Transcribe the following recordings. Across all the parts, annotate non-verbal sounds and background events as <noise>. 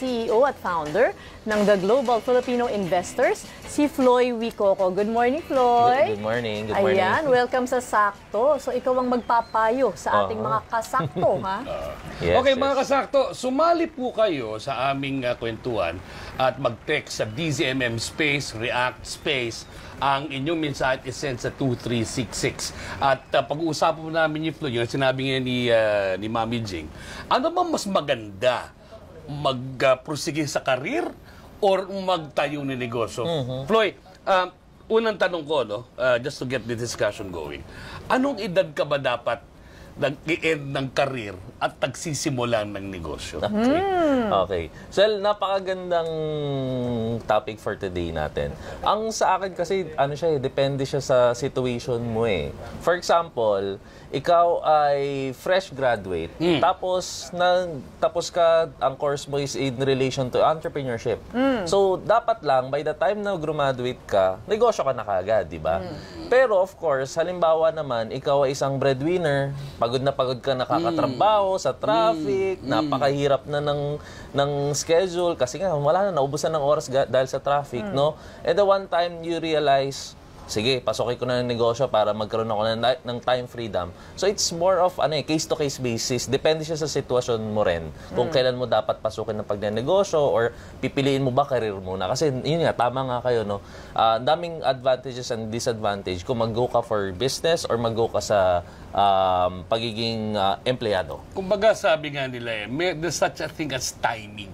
CEO at founder ng The Global Filipino Investors, si Floy Wicoco. Good morning, Floy. Good, good morning. Good morning. Ayan, welcome sa Sakto. So ikaw ang magpapayo sa ating Uh-huh. mga kasakto, <laughs> ha? Yes, okay, yes. mga kasakto, sumali po kayo sa aming uh, kwentuhan at mag-text sa DZMM Space, React Space. Ang inyong mensahe is send sa 2366. At uh, pag-uusapan po namin yung flow, yung sinabi nga ni, uh, ni Mami Jing, ano ba mas maganda? Mag-prosige sa karir or magtayo ng negosyo? Floyd, uh, unang tanong ko, no, uh, just to get the discussion going, anong edad ka ba dapat nag-i-end ng karir at nagsisimula ng negosyo? Okay. okay. So, napakagandang topic for today natin. Ang sa akin kasi, ano siya eh, depende siya sa situation mo eh. For example, ikaw ay fresh graduate, tapos na, tapos ka, ang course mo is in relation to entrepreneurship. So, dapat lang, by the time na graduate ka, negosyo ka na kagad, di ba? Pero of course, halimbawa naman, ikaw ay isang breadwinner, pagod na pagod ka nakakatrabaho sa traffic, napakahirap na ng ng schedule. Kasi nga wala na naubusan ng oras dahil sa traffic, no? And the one time you realize sige, pasukin ko na ng negosyo para magkaroon ako ng, ng time freedom. So it's more of ano eh, case-to-case basis. Depende siya sa sitwasyon mo rin. Kung kailan mo dapat pasukin ng pagnenegosyo or pipiliin mo ba career muna. Kasi yun nga, tama nga kayo, no? Ang daming advantages and disadvantage kung mag-go ka for business or mag-go ka sa um, pagiging ah, empleyado. Kumbaga sabi nga nila eh, may, there's such a thing as timing.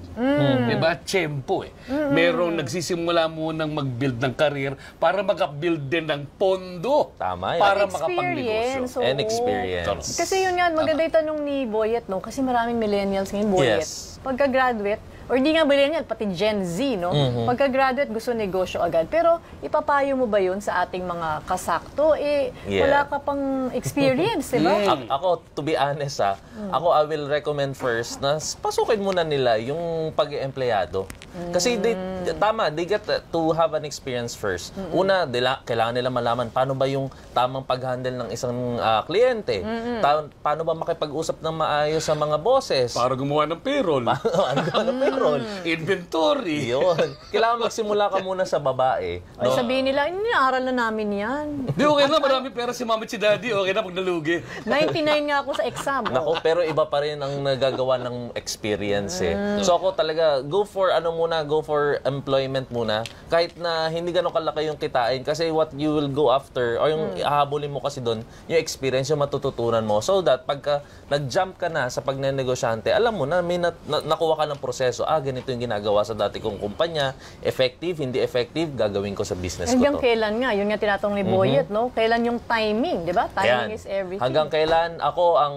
Diba? Tiyempo eh. Merong nagsisimula munang mag-build ng career para mag-build din ng pondo. Tama yan. Para Experience, makapagnegosyo. oo. And experience. Kasi yun nga, maganda yung tanong ni Boyet, no? Kasi maraming millennials ngayon, Boyet. Yes. Pagka-graduate, or di nga millennial, pati Gen Z, no? Mm-hmm. Pagka-graduate, gusto negosyo agad. Pero ipapayo mo ba yun sa ating mga kasakto? Eh, Yeah. wala ka pang experience, di ba? A- <laughs> ako, to be honest ha, ako I will recommend first na pasukin muna nila yung pag-empleyado. Kasi they, tama, they get to have an experience first. Una, dila, kailangan nila malaman paano ba yung tamang pag-handle ng isang ah, kliyente. Ta- paano ba makipag-usap ng maayos sa mga bosses. Para gumawa ng payroll. ano ba na payroll? Inventory. Yun. Kailangan magsimula ka muna sa babae. Ay, sabihin nila, inaaral na namin yan. Di okay na, marami pera si mama at si daddy. Okay na pag nalugi. 99 nga ako sa exam. Nako, pero iba pa rin ang nagagawa ng experience eh. So ako talaga, go for ano muna, go for employment muna. Kahit na hindi ganun kalaki yung kitain. Kasi what you will go after, or yung ihahabulin mo kasi doon, yung experience, yung matututunan mo. So that pagka nag-jump ka na sa pagnenegosante, alam mo na may na- na- nakuha ka ng proseso. Ah, ganito yung ginagawa sa dati kong kumpanya. Effective, hindi effective, gagawin ko sa business ko Hanggang to. kailan nga? Yun nga tinatanong ni Boyet, no? Kailan yung timing, di ba? Timing Ayan. is everything. Hanggang kailan ako ang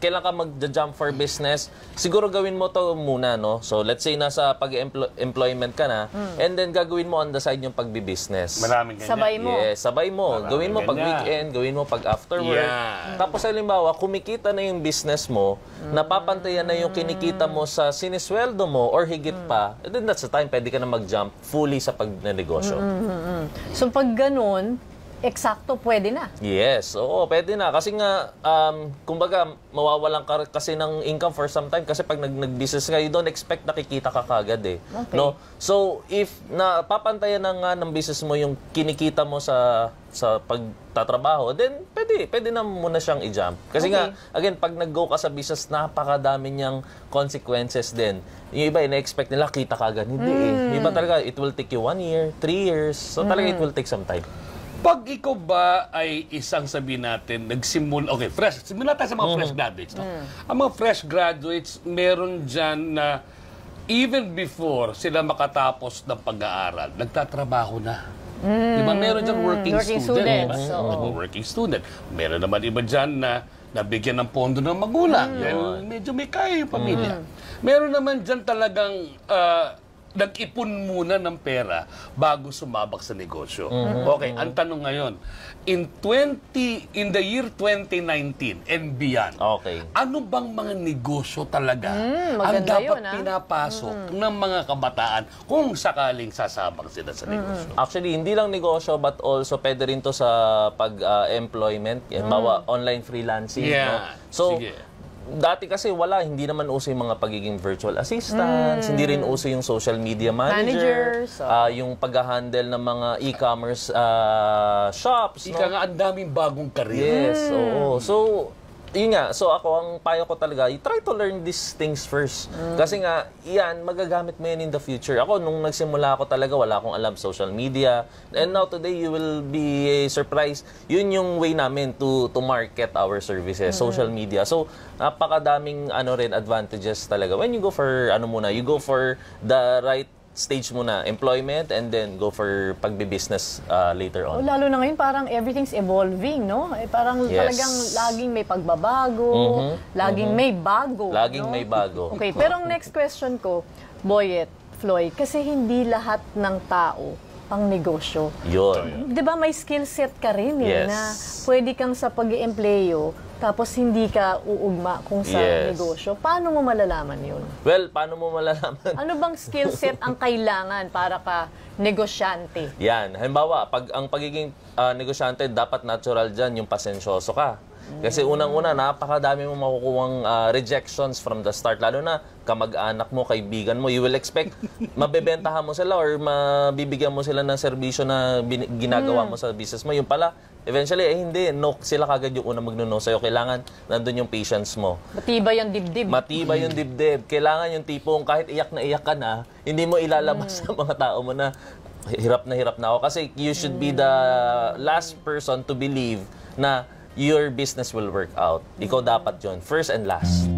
kailan ka mag-jump for business, siguro gawin mo to muna, no? So, let's say nasa pag-employment ka na, and then gagawin mo on the side yung pagbi-business. Maraming ganyan. Sabay mo. Yes, sabay mo. gawin mo pag weekend, gawin mo pag after work. Yeah. Tapos halimbawa, kumikita na yung business mo, napapantayan na yung kinikita mo sa sinisweldo mo or higit pa, and then that's the time pwede ka na mag-jump fully sa pagnenegosyo. So pag ganun, eksakto pwede na. Yes, oo, pwede na. Kasi nga, um, kumbaga, mawawalan ka kasi ng income for some time kasi pag nag- nag-business ka, you don't expect nakikita ka kagad eh. Okay. No? So, if napapantayan na nga ng business mo yung kinikita mo sa sa pagtatrabaho, then pwede, pwede na muna siyang i-jump. Kasi nga, again, pag nag-go ka sa business, napakadami niyang consequences din. Yung iba, ina-expect nila, kita kagad. Hindi eh. Yung iba talaga, it will take you one year, three years. So, talaga it will take some time. Pag ikaw ba ay isang sabihin natin, nagsimula, okay, fresh, simula tayo sa mga fresh graduates. No? Ang mga fresh graduates, meron dyan na even before sila makatapos ng pag-aaral, nagtatrabaho na. Di ba? Meron dyan working, Working student. students, di ba? oo. Mga Working student. Meron naman iba dyan na nabigyan ng pondo ng magulang. Dahil medyo may kaya yung pamilya. Meron naman dyan talagang ah, nag-ipon muna ng pera bago sumabak sa negosyo. Okay, ang tanong ngayon, in 20 in the year 2019 and beyond. Okay. Ano bang mga negosyo talaga Mm, ang dapat yun, ah. pinapasok ng mga kabataan kung sakaling sasabak sila sa negosyo? Actually, hindi lang negosyo but also pwede rin to sa pag-employment. Yan, bawa online freelancing. Yeah. no? So, Sige. Dati kasi wala, hindi naman uso yung mga pagiging virtual assistants, hindi rin uso yung social media manager, Managers, oh. ah, yung pag-handle ng mga e-commerce ah, shops. Ika no? nga, ang daming bagong karir. Yes, oo. So, yun nga. So, ako, ang payo ko talaga, you try to learn these things first. Kasi nga, yan, magagamit mo yan in the future. Ako, nung nagsimula ako talaga, wala akong alam social media. And now, today, you will be eh, surprised. Yun yung way namin to to market our services, social media. So, napakadaming ano rin advantages talaga. When you go for, ano muna, you go for the right stage muna, employment, and then go for pagbi-business uh, later Oh, on. lalo na ngayon, parang everything's evolving, no? Eh, parang Yes. talagang laging may pagbabago, Mhm, laging may bago. Laging no? may bago. Okay, pero ang next question ko, Boyet, Floyd, kasi hindi lahat ng tao pang negosyo. Yun. Di ba may skill set ka rin eh, Yes. na pwede kang sa pag employo tapos hindi ka uugma kung sa Yes. negosyo. Paano mo malalaman yun? Well, paano mo malalaman? Ano bang skill set ang kailangan para ka negosyante? Yan. Halimbawa, pag ang pagiging ah, negosyante, dapat natural dyan yung pasensyoso ka. Kasi unang-una, napakadami mo makukuhang ah, rejections from the start. Lalo na kamag-anak mo, kaibigan mo. You will expect <laughs> mabebentahan mo sila or mabibigyan mo sila ng serbisyo na ginagawa mo sa business mo. Yung pala, eventually, eh hindi. No, sila kagad yung una magnuno sa'yo. Kailangan nandun yung patience mo. Matibay ang dibdib. Matibay yung dibdib. Kailangan yung tipong kahit iyak na iyak ka na, hindi mo ilalabas <laughs> sa mga tao mo na hirap na hirap na ako. Kasi you should be the last person to believe na your business will work out. Ikaw dapat yon First and last.